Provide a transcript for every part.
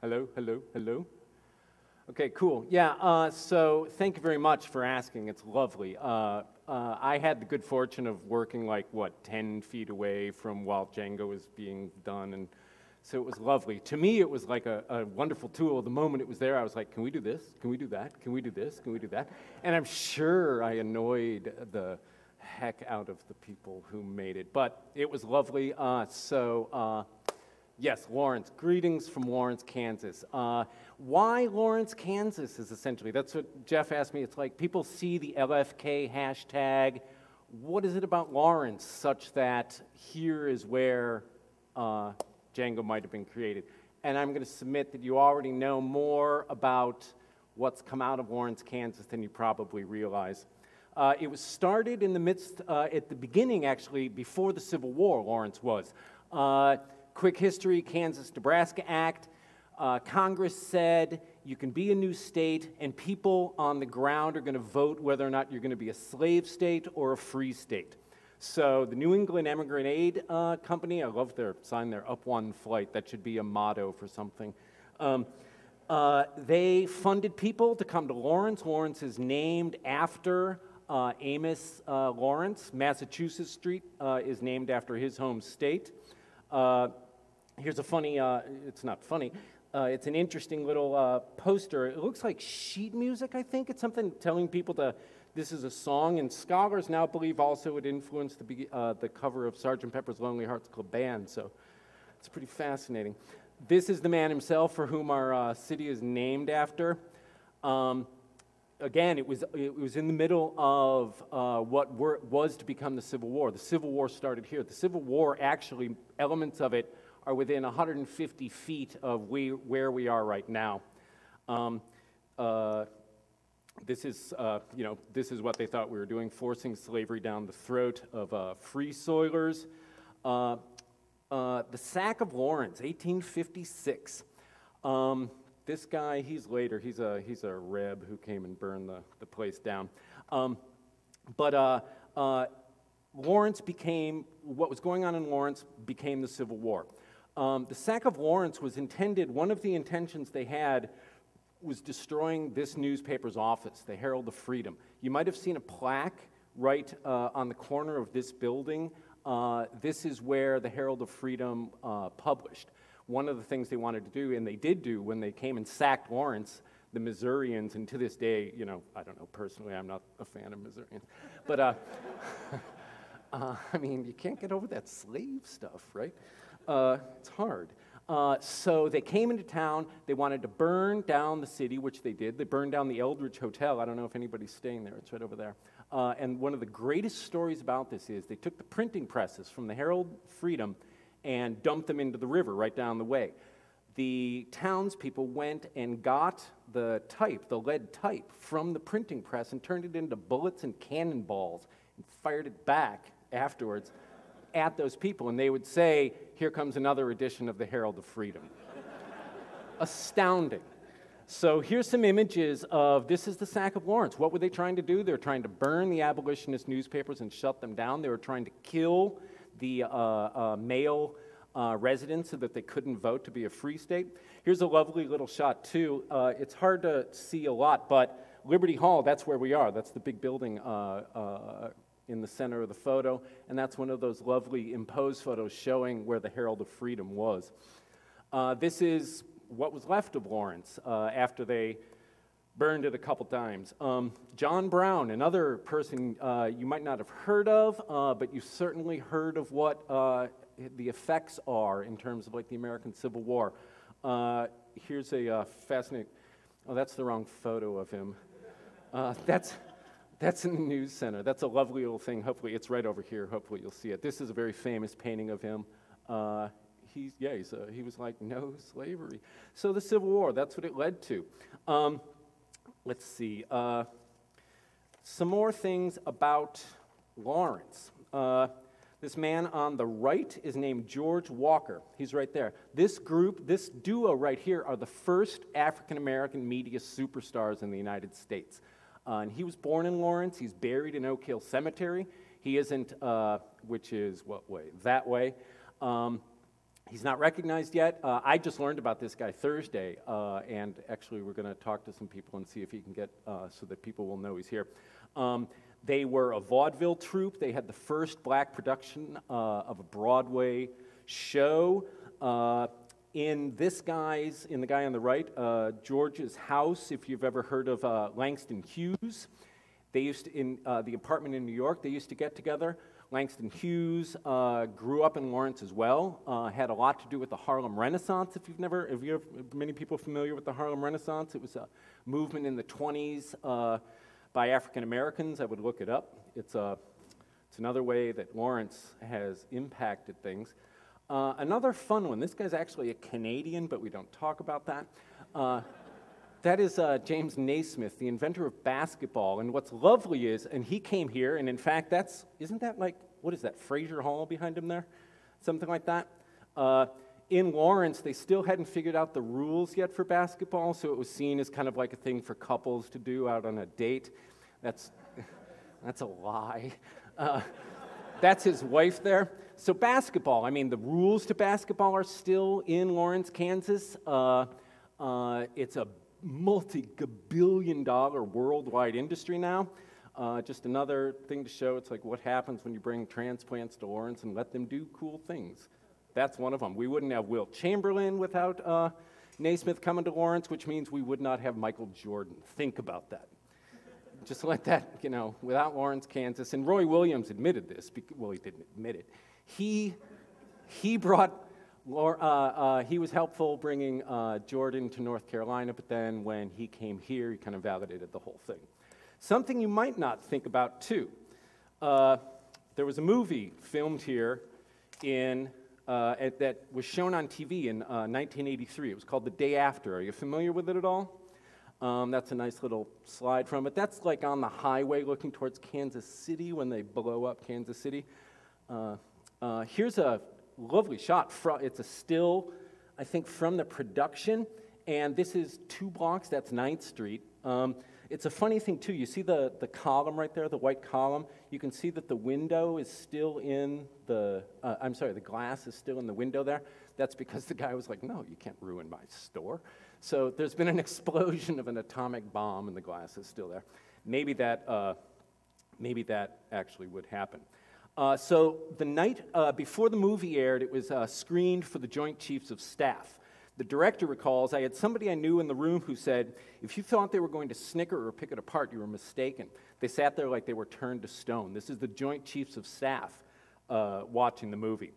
Hello, hello, hello. Okay, cool. Yeah, uh, so thank you very much for asking. It's lovely. Uh, uh, I had the good fortune of working like, what, 10 feet away from while Django was being done, and so it was lovely. To me, it was like a, a wonderful tool. The moment it was there, I was like, can we do this? Can we do that? Can we do this? Can we do that? And I'm sure I annoyed the heck out of the people who made it, but it was lovely. Uh, so, uh, Yes, Lawrence. Greetings from Lawrence, Kansas. Uh, why Lawrence, Kansas is essentially, that's what Jeff asked me. It's like people see the LFK hashtag. What is it about Lawrence such that here is where uh, Django might have been created? And I'm going to submit that you already know more about what's come out of Lawrence, Kansas than you probably realize. Uh, it was started in the midst, uh, at the beginning actually, before the Civil War, Lawrence was. Uh, Quick history Kansas Nebraska Act. Uh, Congress said you can be a new state, and people on the ground are going to vote whether or not you're going to be a slave state or a free state. So the New England Emigrant Aid uh, Company, I love their sign their up one flight. That should be a motto for something. Um, uh, they funded people to come to Lawrence. Lawrence is named after uh, Amos uh, Lawrence. Massachusetts Street uh, is named after his home state. Here's a funny, uh, it's not funny, uh, it's an interesting little uh, poster. It looks like sheet music, I think. It's something telling people to, this is a song, and scholars now believe also it influenced the, uh, the cover of Sgt. Pepper's Lonely Hearts Club Band, so it's pretty fascinating. This is the man himself for whom our uh, city is named after. Um, again, it was, it was in the middle of uh, what were, was to become the Civil War. The Civil War started here. The Civil War, actually, elements of it are within 150 feet of we, where we are right now. Um, uh, this is, uh, you know, this is what they thought we were doing, forcing slavery down the throat of uh, free soilers. Uh, uh, the sack of Lawrence, 1856. Um, this guy, he's later, he's a, he's a reb who came and burned the, the place down. Um, but uh, Lawrence became, what was going on in Lawrence became the Civil War. Um, the sack of Lawrence was intended, one of the intentions they had was destroying this newspaper's office, the Herald of Freedom. You might have seen a plaque right uh, on the corner of this building. Uh, this is where the Herald of Freedom uh, published. One of the things they wanted to do, and they did do when they came and sacked Lawrence, the Missourians, and to this day, you know, I don't know, personally, I'm not a fan of Missourians, but uh, I mean, you can't get over that slave stuff, right? uh, it's hard. Uh, so they came into town. They wanted to burn down the city, which they did. They burned down the Eldridge Hotel. I don't know if anybody's staying there. It's right over there. Uh, and one of the greatest stories about this is they took the printing presses from the Herald Freedom and dumped them into the river right down the way. The townspeople went and got the type, the lead type, from the printing press and turned it into bullets and cannonballs and fired it back afterwards at those people. And they would say, here comes another edition of the Herald of Freedom. Astounding. So here's some images of this is the sack of Lawrence. What were they trying to do? They were trying to burn the abolitionist newspapers and shut them down. They were trying to kill the uh, uh, male uh, residents so that they couldn't vote to be a free state. Here's a lovely little shot, too. Uh, it's hard to see a lot, but Liberty Hall, that's where we are. That's the big building uh, uh, in the center of the photo, and that's one of those lovely imposed photos showing where the Herald of Freedom was. Uh, this is what was left of Lawrence uh, after they burned it a couple times. Um, John Brown, another person uh, you might not have heard of, uh, but you certainly heard of what uh, the effects are in terms of like the American Civil War. Uh, here's a fascinating, oh, that's the wrong photo of him. that's that's in the news center. That's a lovely little thing. Hopefully, it's right over here. Hopefully, you'll see it. This is a very famous painting of him. Uh, he's, yeah, he's, uh, he was like, no slavery. So, the Civil War, that's what it led to. Um, let's see. Uh, some more things about Lawrence. Uh, this man on the right is named George Walker. He's right there. This group, this duo right here, are the first African American media superstars in the United States. Uh, and he was born in Lawrence. He's buried in Oak Hill Cemetery. He isn't, uh, which is what way? That way. Um, He's not recognized yet. Uh, I just learned about this guy Thursday, uh, and actually, we're going to talk to some people and see if he can get uh, so that people will know he's here. Um, they were a vaudeville troupe. They had the first black production uh, of a Broadway show. Uh, in this guy's, in the guy on the right, uh, George's house, if you've ever heard of Langston Hughes, they used to, in the apartment in New York, they used to get together. Langston Hughes uh, grew up in Lawrence as well, uh, had a lot to do with the Harlem Renaissance. If you've never, if you're many people familiar with the Harlem Renaissance, it was a movement in the 20s uh, by African Americans. I would look it up. It's, a, it's another way that Lawrence has impacted things. Uh, another fun one, this guy's actually a Canadian, but we don't talk about that. Uh, that is uh, James Naismith, the inventor of basketball. And what's lovely is, and he came here, and in fact, that's, isn't that like, what is that, Fraser Hall behind him there? Something like that. Uh, in Lawrence, they still hadn't figured out the rules yet for basketball, so it was seen as kind of like a thing for couples to do out on a date. That's, that's a lie. Uh, that's his wife there. So, basketball, I mean, the rules to basketball are still in Lawrence, Kansas. Uh, uh it's a multi billion dollar worldwide industry now. Uh, just another thing to show it's like what happens when you bring transplants to Lawrence and let them do cool things. That's one of them. We wouldn't have Wilt Chamberlain without uh, Naismith coming to Lawrence, which means we would not have Michael Jordan. Think about that. just let that, you know, without Lawrence, Kansas. And Roy Williams admitted this. Well, he didn't admit it. He, he brought uh, uh, he was helpful bringing uh, Jordan to North Carolina, but then when he came here, he kind of validated the whole thing. Something you might not think about, too. Uh, there was a movie filmed here in, uh, at, that was shown on TV in 1983. Uh, it was called The Day After. Are you familiar with it at all? Um, that's a nice little slide from it. That's like on the highway looking towards Kansas City when they blow up Kansas City. Here's a lovely shot. It's a still, I think, from the production. And this is two blocks, that's 9th Street. Um, it's a funny thing, too. You see the, the column right there, the white column? You can see that the window is still in the, uh, I'm sorry, the glass is still in the window there. That's because the guy was like, no, you can't ruin my store. So there's been an explosion of an atomic bomb, and the glass is still there. Maybe that, uh, maybe that actually would happen. Uh, so the night uh, before the movie aired, it was uh, screened for the Joint Chiefs of Staff. The director recalls, I had somebody I knew in the room who said, if you thought they were going to snicker or pick it apart, you were mistaken. They sat there like they were turned to stone. This is the Joint Chiefs of Staff uh, watching the movie.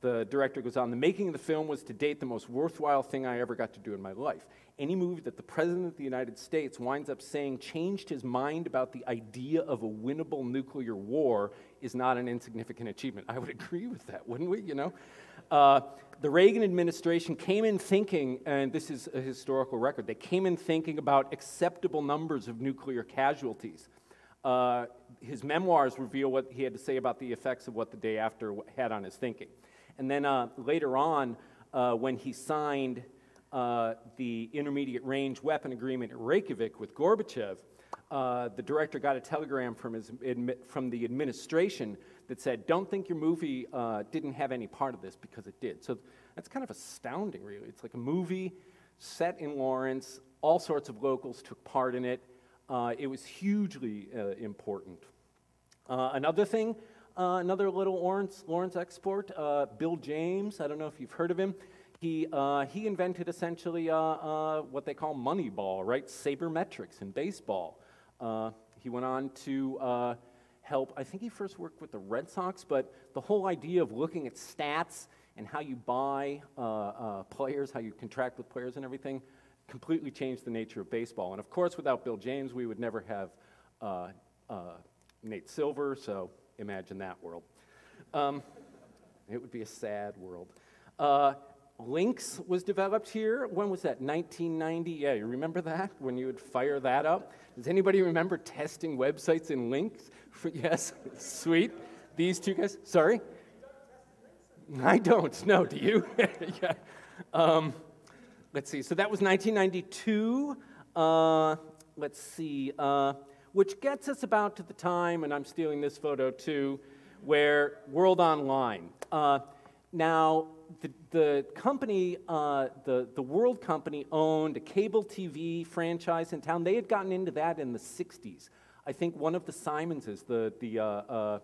The director goes on, the making of the film was to date the most worthwhile thing I ever got to do in my life any movie that the President of the United States winds up saying changed his mind about the idea of a winnable nuclear war is not an insignificant achievement. I would agree with that, wouldn't we? You know? Uh, the Reagan administration came in thinking, and this is a historical record, they came in thinking about acceptable numbers of nuclear casualties. Uh, his memoirs reveal what he had to say about the effects of what the day after had on his thinking. And then uh, later on, uh, when he signed uh, the intermediate range weapon agreement at Reykjavik with Gorbachev, uh, the director got a telegram from, his, from the administration that said, Don't think your movie uh, didn't have any part of this because it did. So that's kind of astounding, really. It's like a movie set in Lawrence, all sorts of locals took part in it. Uh, it was hugely important. Another thing, another little Lawrence, Lawrence export, Bill James, I don't know if you've heard of him. He, uh, he invented essentially uh, uh, what they call Moneyball, right? Sabermetrics in baseball. Uh, he went on to uh, help, I think he first worked with the Red Sox, but the whole idea of looking at stats and how you buy uh, players, how you contract with players and everything, completely changed the nature of baseball. And of course, without Bill James, we would never have Nate Silver, so imagine that world. Um, it would be a sad world. Uh, Lynx was developed here. When was that? 1990? Yeah, you remember that? When you would fire that up? Does anybody remember testing websites in Lynx? yes, sweet. These two guys? Sorry? I don't. No, do you? yeah. Um, let's see. So that was 1992. Uh, let's see. Uh, which gets us about to the time, and I'm stealing this photo too, where World Online. Uh, now, the, the company, uh, the, the World Company owned a cable TV franchise in town. They had gotten into that in the 60s. I think one of the Simonses, the, the, uh, uh,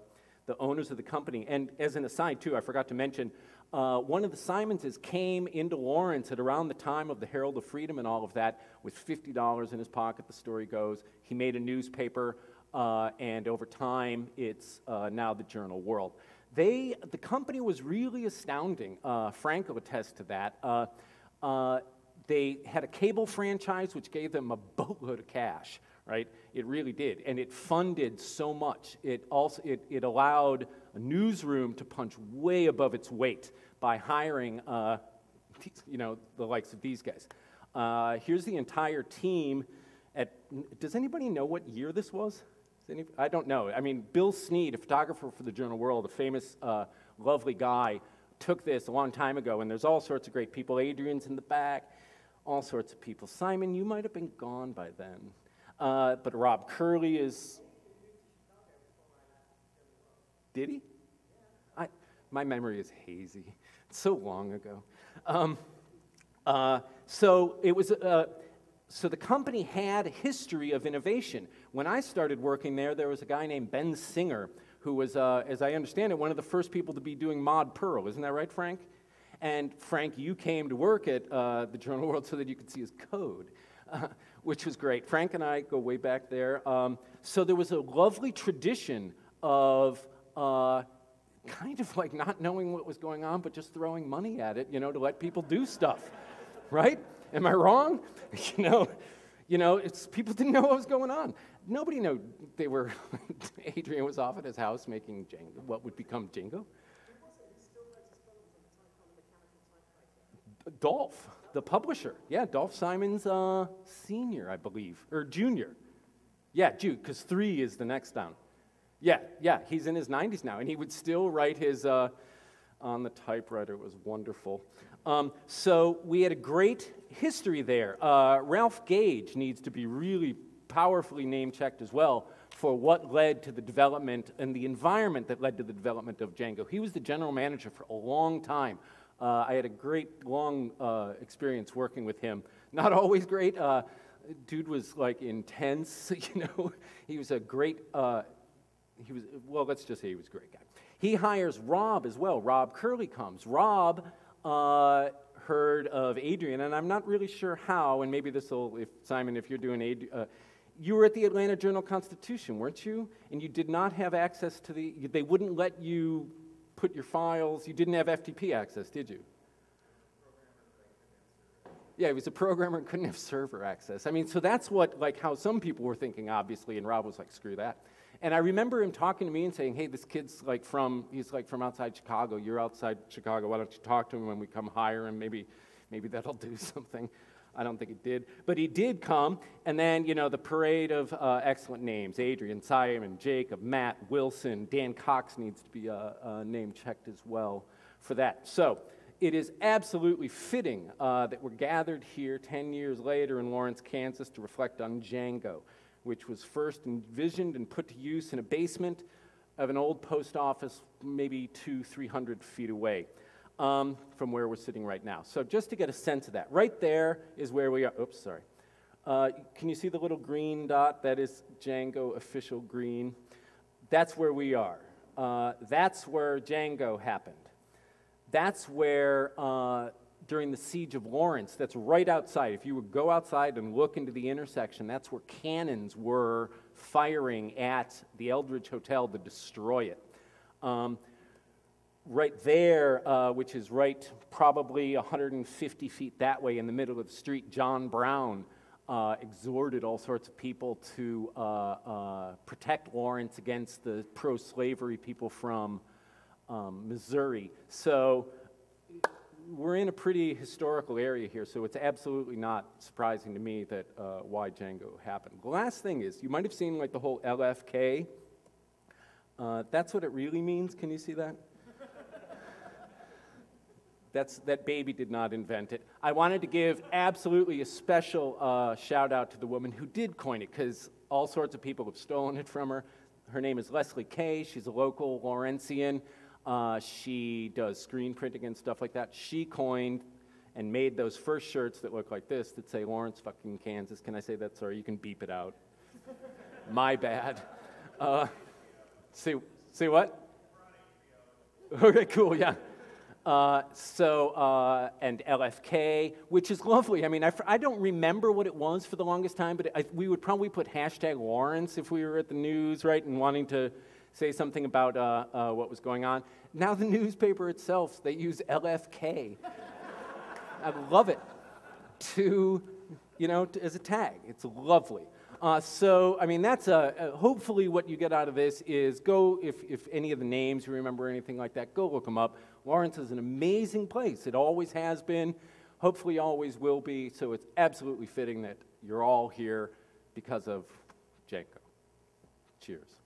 the owners of the company, and as an aside, too, I forgot to mention, uh, one of the Simonses came into Lawrence at around the time of the Herald of Freedom and all of that with $50 in his pocket, the story goes. He made a newspaper, uh, and over time, it's uh, now the Journal World. They, the company was really astounding. Uh, Frank will attest to that. Uh, uh, they had a cable franchise which gave them a boatload of cash, right? It really did. And it funded so much. It also it, it allowed a newsroom to punch way above its weight by hiring uh, you know, the likes of these guys. Uh, here's the entire team. At, does anybody know what year this was? Any, I don't know. I mean, Bill Snead, a photographer for the Journal World, a famous, uh, lovely guy, took this a long time ago, and there's all sorts of great people. Adrian's in the back, all sorts of people. Simon, you might have been gone by then. Uh, but Rob Curley is. Did he? I, my memory is hazy. It's so long ago. Um, uh, so it was. Uh, so the company had a history of innovation. When I started working there, there was a guy named Ben Singer who was, uh, as I understand it, one of the first people to be doing mod_perl. Isn't that right, Frank? And Frank, you came to work at uh, the Journal World so that you could see his code, uh, which was great. Frank and I go way back there. Um, so there was a lovely tradition of uh, kind of like not knowing what was going on, but just throwing money at it, you know, to let people do stuff, right? Am I wrong? you know, you know, it's, people didn't know what was going on. Nobody knew they were, Adrian was off at his house making Django, what would become Django. Dolph, the publisher. Yeah, Dolph Simons uh, Senior, I believe, or Junior. Yeah, Jude, because three is the next down. Yeah, yeah, he's in his 90s now, and he would still write his uh, on the typewriter. It was wonderful. Um, so we had a great history there. Uh, Ralph Gage needs to be really powerfully name checked as well for what led to the development and the environment that led to the development of Django. He was the general manager for a long time. Uh, I had a great long uh, experience working with him. Not always great. Uh, dude was like intense, you know. he was a great, uh, he was, well, let's just say he was a great guy. He hires Rob as well. Rob Curley comes. Rob uh, heard of Adrian, and I'm not really sure how, and maybe this will, if Simon, if you're doing Ad, uh, you were at the Atlanta Journal Constitution, weren't you? And you did not have access to the, they wouldn't let you put your files, you didn't have FTP access, did you? Yeah, he was a programmer and couldn't have server access. I mean, so that's what, like, how some people were thinking, obviously, and Rob was like, screw that. And I remember him talking to me and saying, hey, this kid's like from, he's like from outside Chicago. You're outside Chicago. Why don't you talk to him when we come hire him? Maybe, maybe that'll do something. I don't think it did. But he did come, and then, you know, the parade of uh, excellent names Adrian, Simon, Jacob, Matt, Wilson, Dan Cox needs to be uh, uh, name checked as well for that. So it is absolutely fitting uh, that we're gathered here 10 years later in Lawrence, Kansas to reflect on Django which was first envisioned and put to use in a basement of an old post office, maybe two, 300 feet away um, from where we're sitting right now. So just to get a sense of that, right there is where we are. Oops, sorry. Uh, can you see the little green dot? That is Django official green. That's where we are. Uh, that's where Django happened. That's where uh, during the siege of Lawrence that's right outside. If you would go outside and look into the intersection, that's where cannons were firing at the Eldridge Hotel to destroy it. Um, right there, uh, which is right probably 150 feet that way in the middle of the street, John Brown uh, exhorted all sorts of people to uh, uh protect Lawrence against the pro slavery people from um, Missouri. So we're in a pretty historical area here, so it's absolutely not surprising to me that uh, why Django happened. The last thing is, you might have seen like the whole LFK. Uh, that's what it really means. Can you see that? That's, that baby did not invent it. I wanted to give absolutely a special uh, shout out to the woman who did coin it, because all sorts of people have stolen it from her. Her name is Leslie Kay. She's a local Lawrencian. Uh, she does screen printing and stuff like that. She coined and made those first shirts that look like this that say Lawrence fucking Kansas. Can I say that? Sorry, you can beep it out. My bad. Uh, see, see what? Okay, cool, yeah. Uh, so, uh, and LFK, which is lovely. I mean, I, I, don't remember what it was for the longest time, but I, we would probably put hashtag Lawrence if we were at the news, right, and wanting to say something about uh, uh what was going on. Now, the newspaper itself, they use LFK. I love it to, you know, to, as a tag. It's lovely. Uh, so, I mean, that's a, a, hopefully what you get out of this is go, if, if any of the names you remember anything like that, go look them up. Lawrence is an amazing place. It always has been, hopefully always will be. So it's absolutely fitting that you're all here because of Django. Cheers.